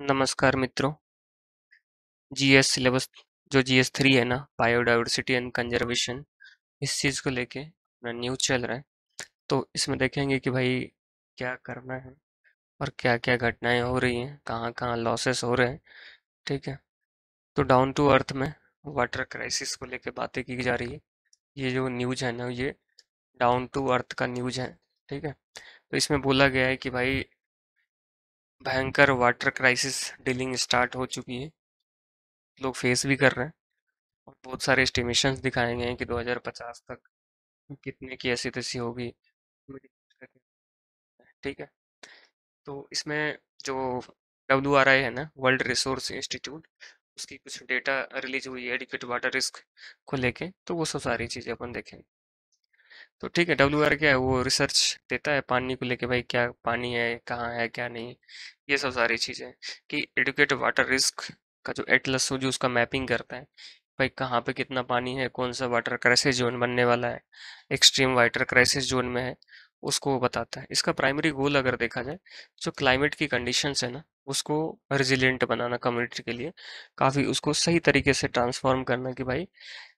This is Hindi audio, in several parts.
नमस्कार मित्रों। जीएस सिलेबस जो जीएस थ्री है ना बायोडाइवर्सिटी एंड कंजर्वेशन इस चीज़ को लेके अपना न्यूज़ चल रहा है। तो इसमें देखेंगे कि भाई क्या करना है और क्या क्या घटनाएँ हो रही हैं कहाँ कहाँ लॉसेस हो रहे हैं, ठीक है? तो डाउन टू अर्थ में वाटर क्राइसिस को लेके बातें की जा रही है। ये जो न्यूज़ है ना, ये डाउन टू अर्थ का न्यूज़ है, ठीक है? तो इसमें बोला गया है कि भाई भयंकर वाटर क्राइसिस डीलिंग स्टार्ट हो चुकी है। लोग फेस भी कर रहे हैं और बहुत सारे एस्टिमेशंस दिखाए गए हैं कि 2050 तक कितने की ऐसी तैसी होगी। ठीक है। तो इसमें जो डब्ल्यू आर आई है ना वर्ल्ड रिसोर्स इंस्टीट्यूट उसकी कुछ डेटा रिलीज़ हुई है एडिक्वेट वाटर रिस्क को लेके तो वो सब सारी चीज़ें अपन देखेंगे। तो ठीक है डब्ल्यू आर क्या है, वो रिसर्च देता है पानी को लेके, भाई क्या पानी है, कहाँ है, क्या नहीं, ये सब सारी चीज़ें कि एडुकेट वाटर रिस्क का जो एटलस हो, जो उसका मैपिंग करता है, भाई कहाँ पे कितना पानी है, कौन सा वाटर क्राइसिस जोन बनने वाला है एक्सट्रीम वाटर क्राइसिस जोन में है, उसको बताता है। इसका प्राइमरी गोल अगर देखा जाए, जो क्लाइमेट की कंडीशंस है ना, उसको रिजिलियंट बनाना कम्युनिटी के लिए, काफ़ी उसको सही तरीके से ट्रांसफॉर्म करना कि भाई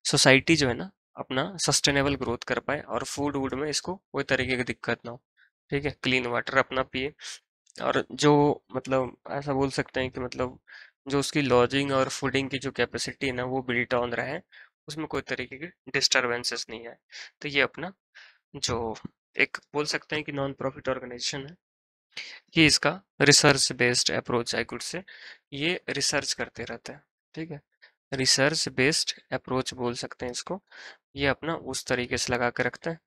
सोसाइटी जो है ना अपना सस्टेनेबल ग्रोथ कर पाए और फ़ूड वूड में इसको कोई तरीके की दिक्कत ना हो। ठीक है? क्लीन वाटर अपना पिए और जो मतलब ऐसा बोल सकते हैं कि मतलब जो उसकी लॉजिंग और फूडिंग की जो कैपेसिटी है ना, वो बिल्ट ऑन रहे, उसमें कोई तरीके की डिस्टर्बेंसेस नहीं आए। तो ये अपना जो एक बोल सकते हैं कि नॉन प्रॉफिट ऑर्गेनाइजेशन है, ये इसका research based approach I could say ये रिसर्च करते रहते हैं। ठीक है? रिसर्च बेस्ड अप्रोच बोल सकते हैं इसको। ये अपना उस तरीके से लगा के रखते हैं।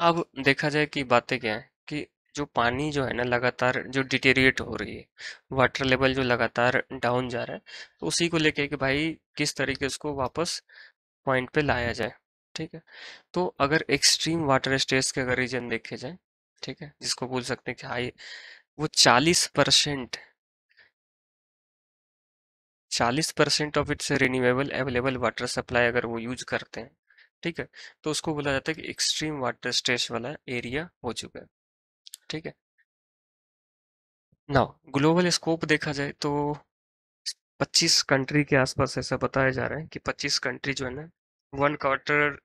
अब देखा जाए कि बातें क्या है कि जो पानी जो है ना लगातार जो डिटेरिएट हो रही है वाटर लेवल जो लगातार डाउन जा रहा है तो उसी को लेके कि भाई किस तरीके उसको वापस पॉइंट पे लाया जाए, ठीक है? तो अगर एक्सट्रीम वाटर स्टेज के अगर रीजन देखे जाए, ठीक है? जिसको बोल सकते हैं कि हाई, वो चालीस परसेंट चालीस percent of its renewable available water supply अगर वो यूज़ करते हैं, ठीक है? तो उसको बोला जाता है कि एक्सट्रीम वाटर स्ट्रेस वाला एरिया हो चुका है, ठीक है? ना ग्लोबल स्कोप देखा जाए तो 25 कंट्री के आसपास ऐसा बताया जा रहा है कि 25 कंट्री जो है ना वन क्वार्टर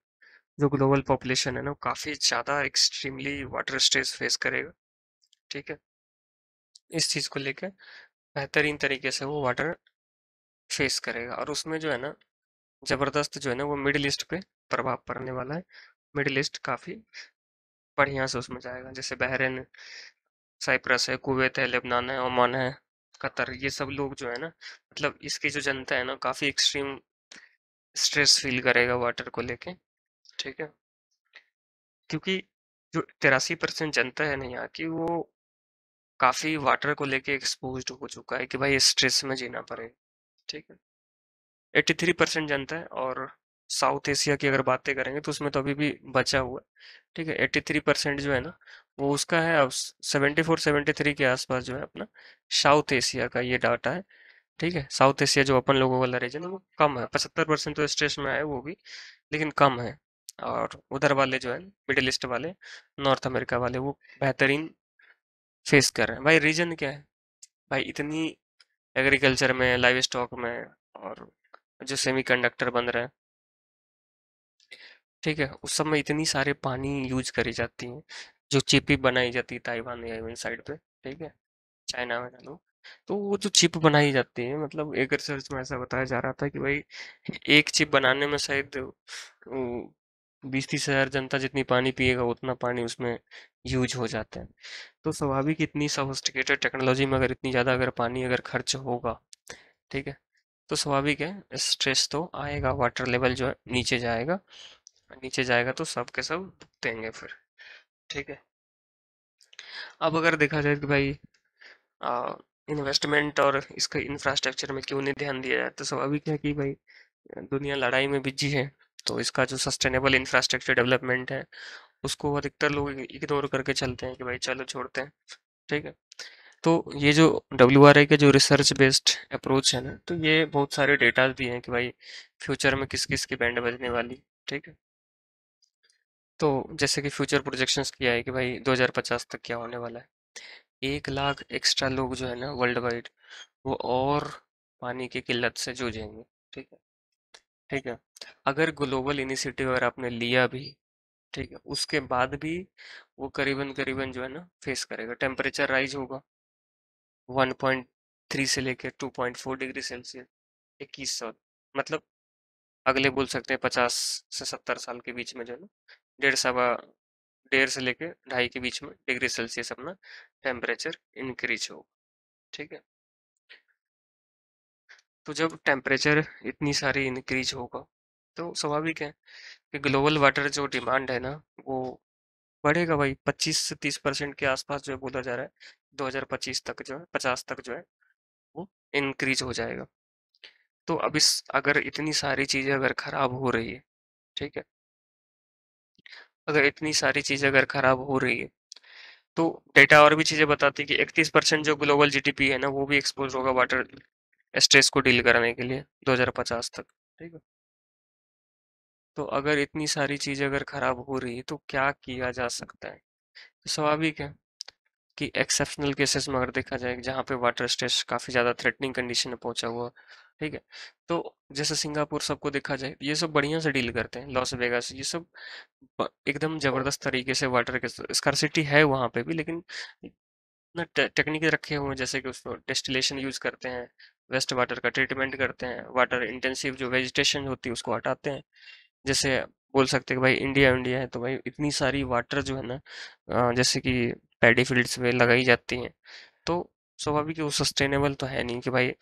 जो ग्लोबल पॉपुलेशन है ना काफ़ी ज़्यादा एक्सट्रीमली वाटर स्ट्रेस फेस करेगा, ठीक है? इस चीज़ को लेकर बेहतरीन तरीके से वो वाटर फेस करेगा और उसमें जो है ना, ज़बरदस्त जो है ना वो मिडिल ईस्ट पे प्रभाव पड़ने वाला है। मिडिल ईस्ट काफ़ी बढ़िया से उसमें जाएगा, जैसे बहरेन, साइप्रस है, कुवैत है, लेबनान है, ओमान है, कतर, ये सब लोग जो है ना मतलब इसकी जो जनता है ना, काफ़ी एक्सट्रीम स्ट्रेस फील करेगा वाटर को लेके, ठीक है? क्योंकि जो तिरासी परसेंट जनता है ना यहाँ की, वो काफ़ी वाटर को लेके एक्सपोज हो चुका है कि भाई स्ट्रेस में जीना पड़ेगा। ठीक है। एट्टी थ्री परसेंट जनता है और साउथ एशिया की अगर बातें करेंगे तो उसमें तो अभी भी बचा हुआ है, ठीक है। एट्टी थ्री परसेंट जो है ना, वो उसका है अब सेवेंटी फोर सेवेंटी थ्री के आसपास जो है अपना साउथ एशिया का ये डाटा है, ठीक है। साउथ एशिया जो अपन लोगों वाला रीजन है, वो कम है, पचहत्तर परसेंट तो स्ट्रेस में है वो भी, लेकिन कम है। और उधर वाले जो है, मिडिल ईस्ट वाले, नॉर्थ अमेरिका वाले, वो बेहतरीन फेस कर रहे हैं। भाई रीजन क्या है? भाई इतनी एग्रीकल्चर में लाइव स्टॉक में और जो सेमीकंडक्टर बन रहे हैं। ठीक है, उस सब में इतनी सारे पानी यूज़ करी जाती है, जो चिप ही बनाई जाती है ताइवान या साइड पे, ठीक है, चाइना में लो तो वो जो चिप बनाई जाती है मतलब एक रिसर्च में ऐसा बताया जा रहा था कि भाई, एक चिप बनाने में शायद बीस तीस हज़ार जनता जितनी पानी पिएगा, उतना पानी उसमें यूज़ हो जाता है। तो स्वाभाविक इतनी सोफिस्टिकेटेड टेक्नोलॉजी में अगर इतनी ज़्यादा अगर पानी अगर खर्च होगा, ठीक है? तो स्वाभाविक है स्ट्रेस तो आएगा वाटर लेवल जो है नीचे जाएगा नीचे जाएगा तो सब के सब भुगतेंगे फिर, ठीक है? अब अगर देखा जाए कि भाई इन्वेस्टमेंट और इसका इंफ्रास्ट्रक्चर में क्यों नहीं ध्यान दिया जाए तो स्वाभाविक है कि भाई, दुनिया लड़ाई में बिज़ी है। तो इसका जो सस्टेनेबल इंफ्रास्ट्रक्चर डेवलपमेंट है, उसको अधिकतर लोग इग्नोर करके चलते हैं कि भाई चलो छोड़ते हैं, ठीक है? तो ये जो डब्ल्यू आर आई के जो रिसर्च बेस्ड अप्रोच है ना तो ये बहुत सारे डेटाज भी हैं कि भाई फ्यूचर में किस किस की बैंड बजने वाली, ठीक है? तो जैसे कि फ्यूचर प्रोजेक्शंस किया है कि भाई 2050 तक क्या होने वाला है। एक लाख एक्स्ट्रा लोग जो है ना वर्ल्ड वाइड वो और पानी की किल्लत से जूझेंगे, ठीक है? ठीक है। अगर ग्लोबल इनिशिएटिव अगर आपने लिया भी, ठीक है, उसके बाद भी वो करीबन करीबन जो है ना फेस करेगा। टेम्परेचर राइज होगा। 1.3 से लेकर 2.4 डिग्री सेल्सियस इक्कीस सौ मतलब अगले बोल सकते हैं पचास से सत्तर साल के बीच में जो है ना, डेढ़ सवा डेढ़ से लेकर ढाई के बीच में डिग्री सेल्सियस अपना टेम्परेचर इंक्रीज होगा, ठीक है। तो जब टेम्परेचर इतनी सारी इंक्रीज होगा तो स्वाभाविक है कि ग्लोबल वाटर जो डिमांड है ना, वो बढ़ेगा भाई। 25 से 30 परसेंट के आसपास जो है बोला जा रहा है 2025 तक जो है 50 तक जो है, वो इंक्रीज हो जाएगा। तो अब इस, अगर इतनी सारी चीज़ें अगर खराब हो रही है, ठीक है? अगर इतनी सारी चीज़ें अगर खराब हो रही है तो डेटा और भी चीज़ें बताती है कि 31 परसेंट जो ग्लोबल जीडीपी है ना, वो भी एक्सपोज होगा वाटर स्ट्रेस को डील करने के लिए 2050 तक, ठीक है? तो अगर इतनी सारी चीज़ें अगर खराब हो रही है तो क्या किया जा सकता है? तो स्वाभाविक है कि एक्सेप्शनल केसेस में अगर देखा जाए, जहाँ पे वाटर स्ट्रेस काफ़ी ज़्यादा थ्रेटनिंग कंडीशन में पहुँचा हुआ, ठीक है? तो जैसे सिंगापुर सबको देखा जाए, ये सब बढ़िया से डील करते हैं लॉस वेगास ये सब एकदम ज़बरदस्त तरीके से वाटर के स्कार्सिटी है वहाँ पे भी, लेकिन ना टेक्निक रखे हुए हैं, जैसे कि उसको डिस्टिलेशन यूज़ करते हैं वेस्ट वाटर का ट्रीटमेंट करते हैं वाटर इंटेंसिव जो वेजिटेशन होती है, उसको हटाते हैं। जैसे बोल सकते हैं कि भाई इंडिया इंडिया है तो भाई इतनी सारी वाटर जो है ना जैसे कि पैडी फील्ड्स में लगाई जाती हैं तो स्वाभाविक वो सस्टेनेबल तो है नहीं कि भाई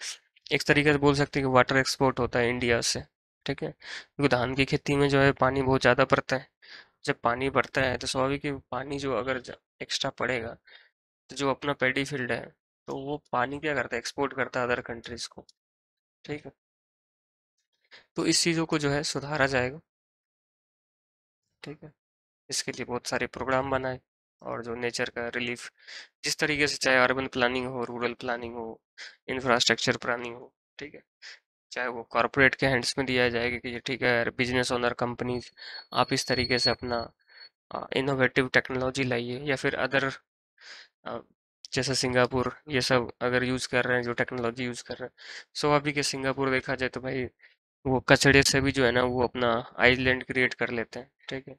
एक तरीके से बोल सकते हैं कि वाटर एक्सपोर्ट होता है इंडिया से, ठीक है? क्योंकि धान की खेती में जो है, पानी बहुत ज़्यादा पड़ता है। जब पानी बढ़ता है तो स्वाभाविक पानी जो अगर एक्स्ट्रा पड़ेगा तो जो अपना पेडी फ़ील्ड है तो वो पानी क्या करता है एक्सपोर्ट करता है अदर कंट्रीज़ को, ठीक है? तो इस चीज़ों को जो है सुधारा जाएगा, ठीक है? इसके लिए बहुत सारे प्रोग्राम बनाए और जो नेचर का रिलीफ जिस तरीके से चाहे अर्बन प्लानिंग हो रूरल प्लानिंग हो इंफ्रास्ट्रक्चर प्लानिंग हो, ठीक है? चाहे वो कॉरपोरेट के हैंड्स में दिया जाएगा कि ठीक है बिज़नेस ओनर कंपनीज़ आप इस तरीके से अपना इनोवेटिव टेक्नोलॉजी लाइए या फिर अदर जैसे सिंगापुर ये सब अगर यूज़ कर रहे हैं, जो टेक्नोलॉजी यूज़ कर रहे हैं, सो अभी के सिंगापुर देखा जाए तो भाई वो कचड़े से भी जो है ना वो अपना आइलैंड क्रिएट कर लेते हैं, ठीक है?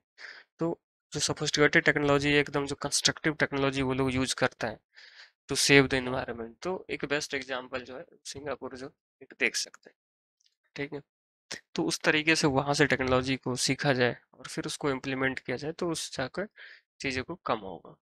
तो जो सोफिस्टिकेटेड टेक्नोलॉजी एकदम जो कंस्ट्रक्टिव टेक्नोलॉजी वो लोग यूज़ करता है टू सेव द इन्वायरमेंट तो एक बेस्ट एग्ज़ाम्पल जो है, सिंगापुर जो एक देख सकते हैं, ठीक है? तो उस तरीके से वहाँ से टेक्नोलॉजी को सीखा जाए और फिर उसको इम्प्लीमेंट किया जाए तो उस जाकर चीज़ों को कम होगा।